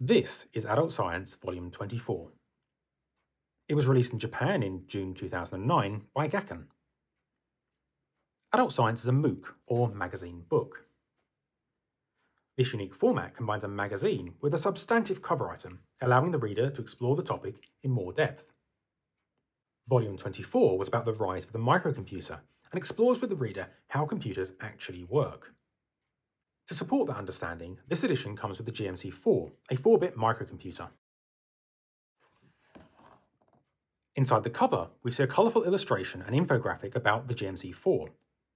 This is Adult Science Volume 24. It was released in Japan in June 2009 by Gakken. Adult Science is a Mook, or magazine book. This unique format combines a magazine with a substantive cover item, allowing the reader to explore the topic in more depth. Volume 24 was about the rise of the microcomputer and explores with the reader how computers actually work. To support that understanding, this edition comes with the GMC4, a 4-bit microcomputer. Inside the cover, we see a colourful illustration and infographic about the GMC4,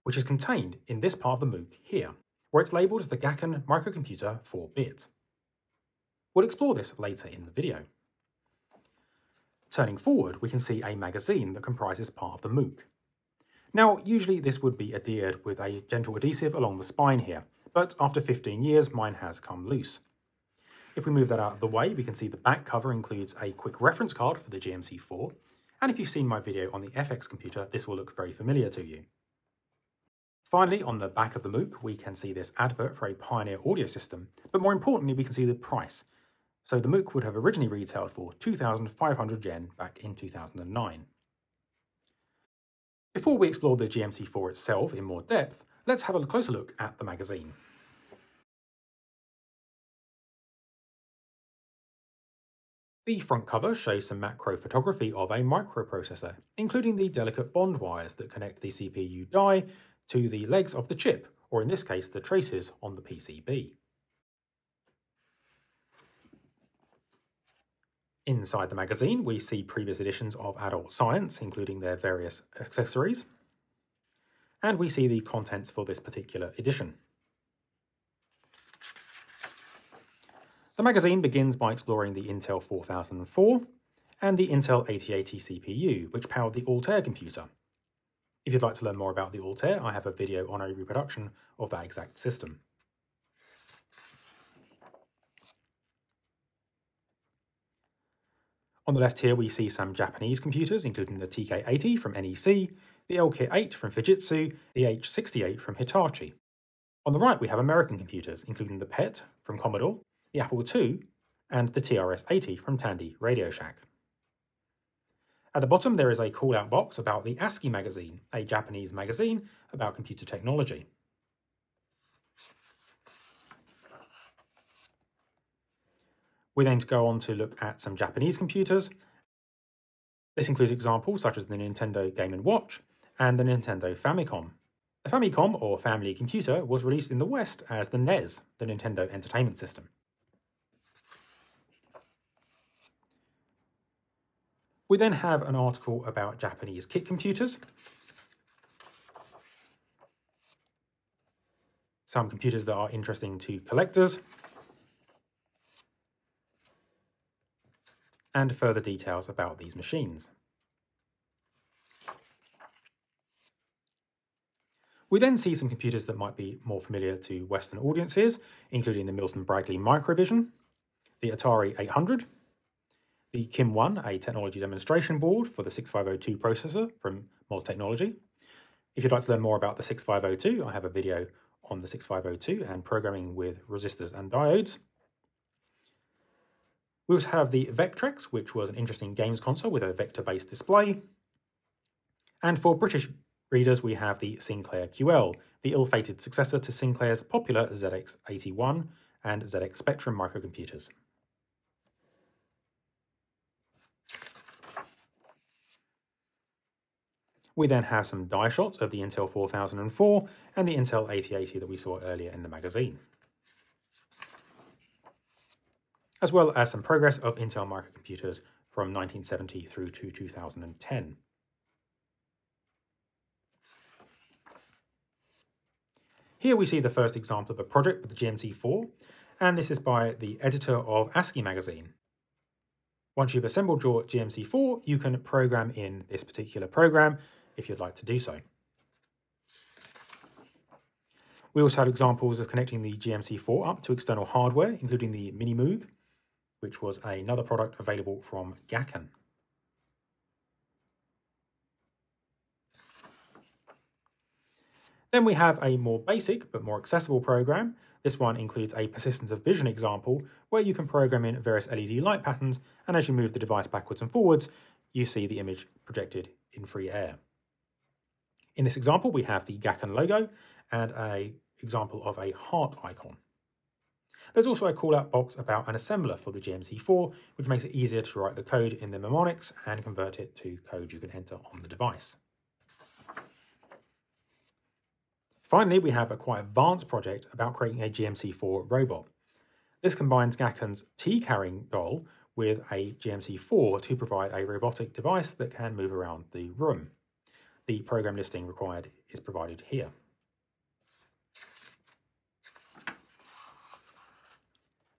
which is contained in this part of the Mook here, where it's labelled as the Gakken Microcomputer 4-bit. We'll explore this later in the video. Turning forward, we can see a magazine that comprises part of the Mook. Now, usually this would be adhered with a gentle adhesive along the spine here, but after 15 years, mine has come loose. If we move that out of the way, we can see the back cover includes a quick reference card for the GMC4, and if you've seen my video on the FX computer, this will look very familiar to you. Finally, on the back of the Mook, we can see this advert for a Pioneer audio system, but more importantly, we can see the price. So the Mook would have originally retailed for 2,500 yen back in 2009. Before we explore the GMC4 itself in more depth, let's have a closer look at the magazine. The front cover shows some macro photography of a microprocessor, including the delicate bond wires that connect the CPU die to the legs of the chip, or in this case, the traces on the PCB. Inside the magazine, we see previous editions of Adult Science, including their various accessories, and we see the contents for this particular edition. The magazine begins by exploring the Intel 4004 and the Intel 8080 CPU, which powered the Altair computer. If you'd like to learn more about the Altair, I have a video on a reproduction of that exact system. On the left here, we see some Japanese computers, including the TK80 from NEC, the LK8 from Fujitsu, the H68 from Hitachi. On the right, we have American computers, including the PET from Commodore, the Apple II, and the TRS-80 from Tandy Radio Shack. At the bottom, there is a call-out box about the ASCII magazine, a Japanese magazine about computer technology. We then to go on to look at some Japanese computers. This includes examples such as the Nintendo Game & Watch and the Nintendo Famicom. The Famicom, or Family Computer, was released in the West as the NES, the Nintendo Entertainment System. We then have an article about Japanese kit computers. Some computers that are interesting to collectors. And further details about these machines. We then see some computers that might be more familiar to Western audiences, including the Milton Bradley Microvision, the Atari 800, the Kim 1, a technology demonstration board for the 6502 processor from MOS Technology. If you'd like to learn more about the 6502, I have a video on the 6502 and programming with resistors and diodes. We also have the Vectrex, which was an interesting games console with a vector-based display. And for British readers, we have the Sinclair QL, the ill-fated successor to Sinclair's popular ZX81 and ZX Spectrum microcomputers. We then have some die shots of the Intel 4004 and the Intel 8080 that we saw earlier in the magazine as well as some progress of Intel microcomputers from 1970 through to 2010. Here we see the first example of a project with the GMC4, and this is by the editor of ASCII magazine. Once you've assembled your GMC4, you can program in this particular program if you'd like to do so. We also have examples of connecting the GMC4 up to external hardware, including the Minimoog, which was another product available from Gakken. Then we have a more basic but more accessible program, This one includes a persistence of vision example where you can program in various LED light patterns and as you move the device backwards and forwards, you see the image projected in free air. In this example, we have the Gakken logo and a example of a heart icon. There's also a callout box about an assembler for the GMC4, which makes it easier to write the code in the mnemonics and convert it to code you can enter on the device. Finally, we have a quite advanced project about creating a GMC4 robot. This combines Gakken's tea-carrying doll with a GMC4 to provide a robotic device that can move around the room. The program listing required is provided here.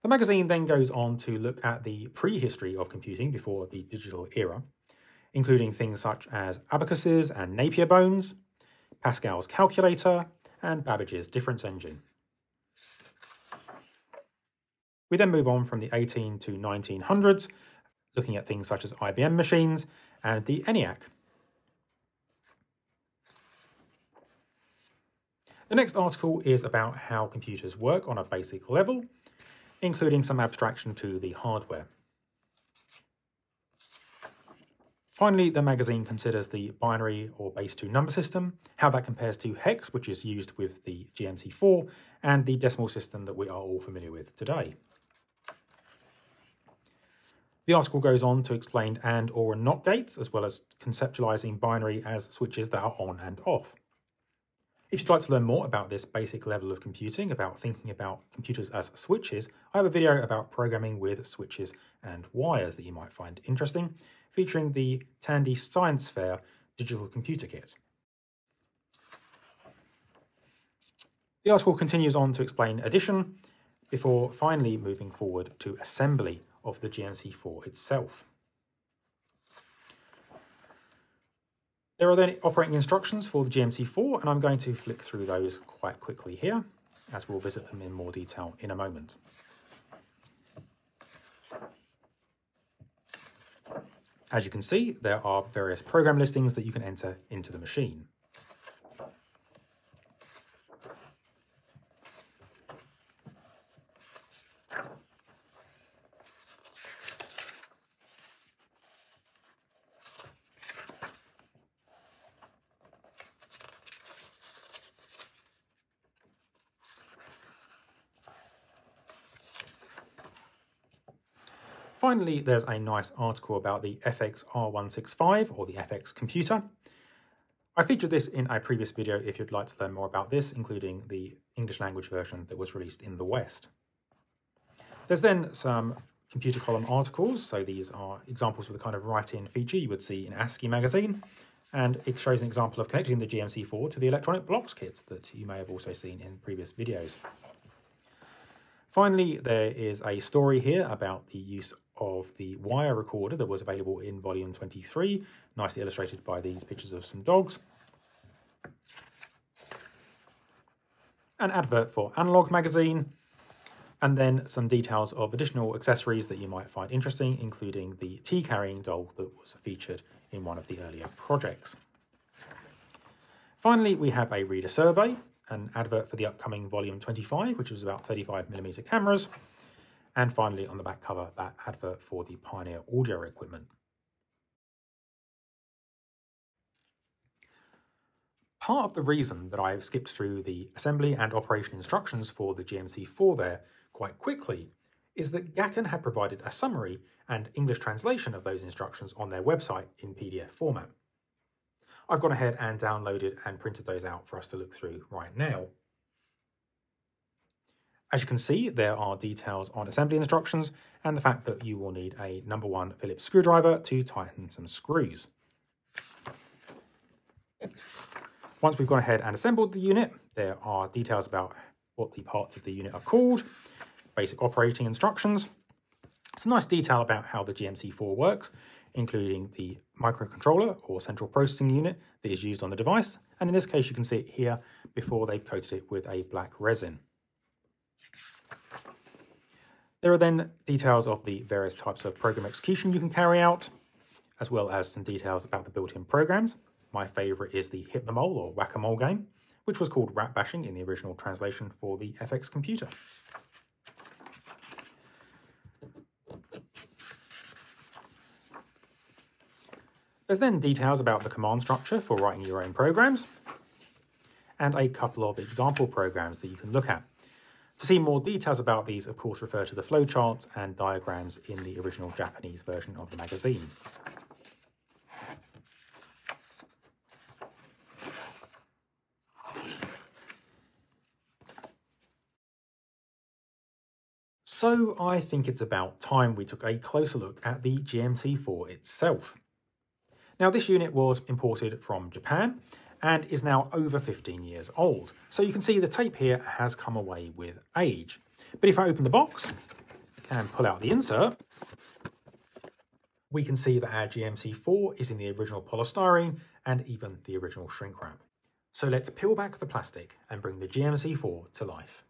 The magazine then goes on to look at the prehistory of computing before the digital era, including things such as abacuses and Napier bones, Pascal's calculator, and Babbage's difference engine. We then move on from the 18 to 1900s, looking at things such as IBM machines and the ENIAC. The next article is about how computers work on a basic level, including some abstraction to the hardware. Finally, the magazine considers the binary or base 2 number system, how that compares to hex, which is used with the GMC4, and the decimal system that we are all familiar with today. The article goes on to explain AND, OR, and NOT gates, as well as conceptualizing binary as switches that are on and off. If you'd like to learn more about this basic level of computing, about thinking about computers as switches, I have a video about programming with switches and wires that you might find interesting, featuring the Tandy Science Fair Digital Computer Kit. The article continues on to explain addition, before finally moving forward to assembly of the GMC4 itself. There are then operating instructions for the GMC4, and I'm going to flick through those quite quickly here as we'll visit them in more detail in a moment. As you can see, there are various program listings that you can enter into the machine. Finally, there's a nice article about the FX R165 or the FX computer. I featured this in a previous video if you'd like to learn more about this, including the English language version that was released in the West. There's then some computer column articles, so these are examples of the kind of write-in feature you would see in ASCII magazine, and it shows an example of connecting the GMC4 to the electronic blocks kits that you may have also seen in previous videos. Finally, there is a story here about the use of the wire recorder that was available in volume 23, nicely illustrated by these pictures of some dogs. An advert for Analog magazine, and then some details of additional accessories that you might find interesting, including the tea carrying doll that was featured in one of the earlier projects. Finally, we have a reader survey, an advert for the upcoming volume 25, which was about 35mm cameras, and finally, on the back cover, that advert for the Pioneer audio equipment. Part of the reason that I've skipped through the assembly and operation instructions for the GMC4 there quite quickly is that Gakken had provided a summary and English translation of those instructions on their website in PDF format. I've gone ahead and downloaded and printed those out for us to look through right now. As you can see, there are details on assembly instructions and the fact that you will need a number one Phillips screwdriver to tighten some screws. Once we've gone ahead and assembled the unit, there are details about what the parts of the unit are called, basic operating instructions, some nice detail about how the GMC4 works, including the microcontroller or central processing unit that is used on the device. And in this case, you can see it here before they've coated it with a black resin. There are then details of the various types of program execution you can carry out, as well as some details about the built-in programs. My favorite is the Hit the Mole or Whack-a-Mole game, which was called rat bashing in the original translation for the FX computer. There's then details about the command structure for writing your own programs and a couple of example programs that you can look at. To see more details about these, of course, refer to the flowcharts and diagrams in the original Japanese version of the magazine. So I think it's about time we took a closer look at the GMC4 itself. Now this unit was imported from Japan and is now over 15 years old. So you can see the tape here has come away with age. But if I open the box and pull out the insert, we can see that our GMC4 is in the original polystyrene and even the original shrink wrap. So let's peel back the plastic and bring the GMC4 to life.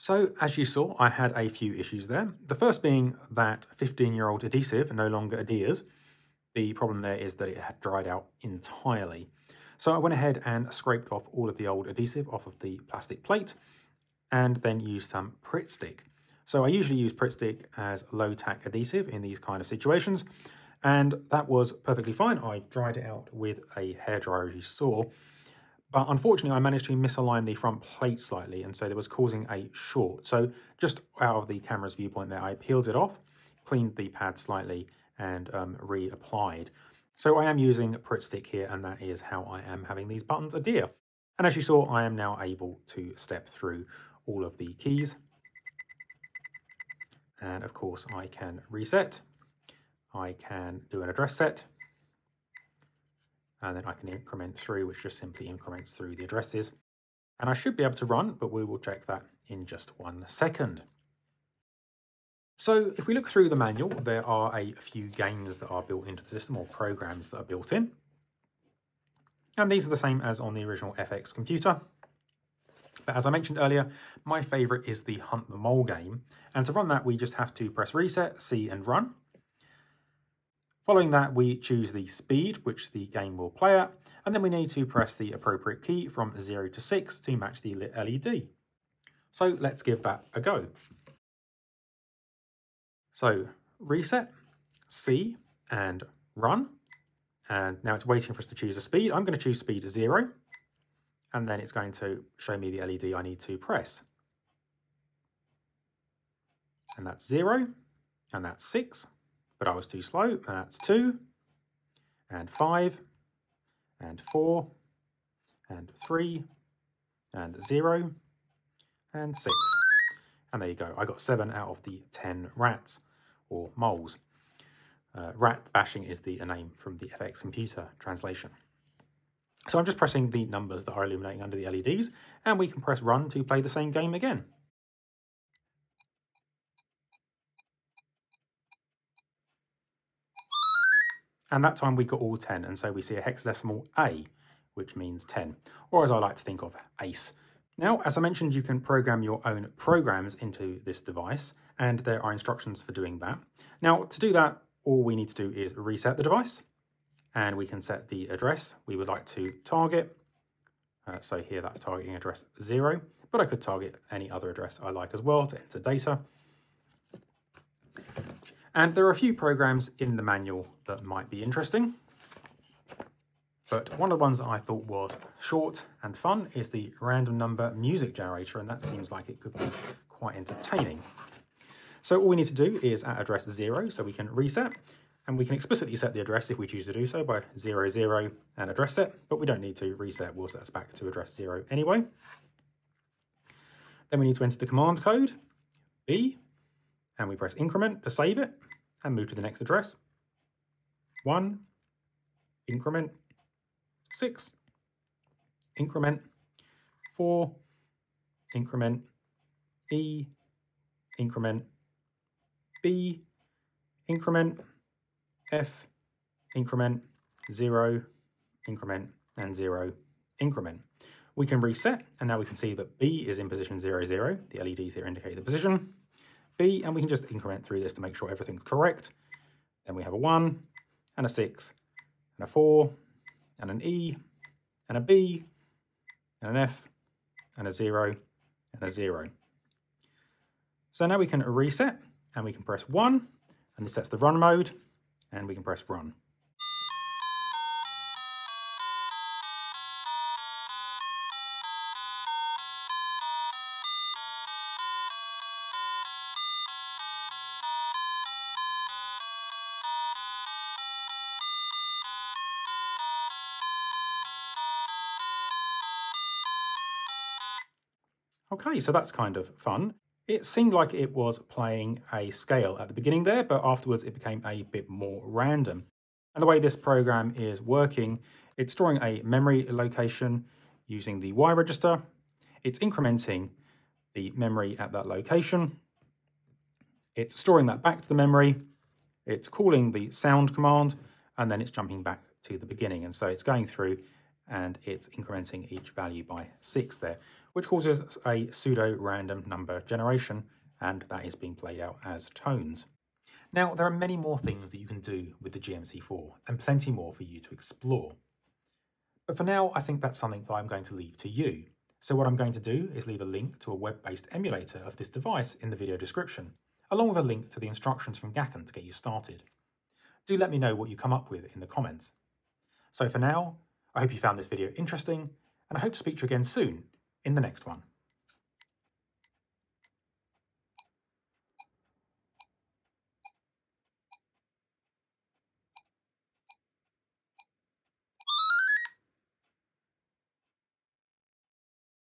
So as you saw, I had a few issues there. The first being that 15-year-old adhesive no longer adheres. The problem there is that it had dried out entirely. So I went ahead and scraped off all of the old adhesive off of the plastic plate and then used some Pritt stick. So I usually use Pritt stick as low tack adhesive in these kind of situations and that was perfectly fine. I dried it out with a hairdryer as you saw but unfortunately, I managed to misalign the front plate slightly, and so that was causing a short. So just out of the camera's viewpoint there, I peeled it off, cleaned the pad slightly, and um, reapplied. So I am using Pritt stick here, and that is how I am having these buttons adhere. And as you saw, I am now able to step through all of the keys. And of course, I can reset. I can do an address set Uh, and then I can increment through, which just simply increments through the addresses. And I should be able to run, but we will check that in just one second. So if we look through the manual, there are a few games that are built into the system or programs that are built in. And these are the same as on the original FX computer. But as I mentioned earlier, my favorite is the Hunt the Mole game. And to run that, we just have to press reset, C and run. Following that, we choose the speed, which the game will play at, and then we need to press the appropriate key from 0 to 6 to match the LED. So let's give that a go. So reset, C, and run. And now it's waiting for us to choose a speed. I'm going to choose speed 0, and then it's going to show me the LED I need to press. And that's 0, and that's 6 but I was too slow, that's two, and five, and four, and three, and zero, and six. And there you go, I got seven out of the 10 rats, or moles. Uh, rat bashing is the name from the FX computer translation. So I'm just pressing the numbers that are illuminating under the LEDs, and we can press run to play the same game again. And that time we got all 10, and so we see a hexadecimal A, which means 10, or as I like to think of, ACE. Now, as I mentioned, you can program your own programs into this device, and there are instructions for doing that. Now, to do that, all we need to do is reset the device, and we can set the address we would like to target. Uh, so here that's targeting address 0, but I could target any other address I like as well to enter data. And there are a few programs in the manual that might be interesting. But one of the ones that I thought was short and fun is the random number music generator, and that seems like it could be quite entertaining. So all we need to do is at address zero, so we can reset, and we can explicitly set the address if we choose to do so by zero, zero, and address set, but we don't need to reset, we'll set us back to address zero anyway. Then we need to enter the command code, B, and we press increment to save it and move to the next address. One, increment, six, increment, four, increment, E, increment, B, increment, F, increment, zero, increment, and zero, increment. We can reset, and now we can see that B is in position zero, zero. The LEDs here indicate the position. B, and we can just increment through this to make sure everything's correct. Then we have a 1, and a 6, and a 4, and an E, and a B, and an F, and a 0, and a 0. So now we can reset, and we can press 1, and this sets the run mode, and we can press run. Okay, so that's kind of fun. It seemed like it was playing a scale at the beginning there, but afterwards it became a bit more random. And the way this program is working, it's storing a memory location using the Y register. It's incrementing the memory at that location. It's storing that back to the memory. It's calling the sound command, and then it's jumping back to the beginning. And so it's going through and it's incrementing each value by six there, which causes a pseudo-random number generation, and that is being played out as tones. Now, there are many more things that you can do with the GMC4, and plenty more for you to explore. But for now, I think that's something that I'm going to leave to you. So what I'm going to do is leave a link to a web-based emulator of this device in the video description, along with a link to the instructions from Gakken to get you started. Do let me know what you come up with in the comments. So for now, I hope you found this video interesting, and I hope to speak to you again soon in the next one.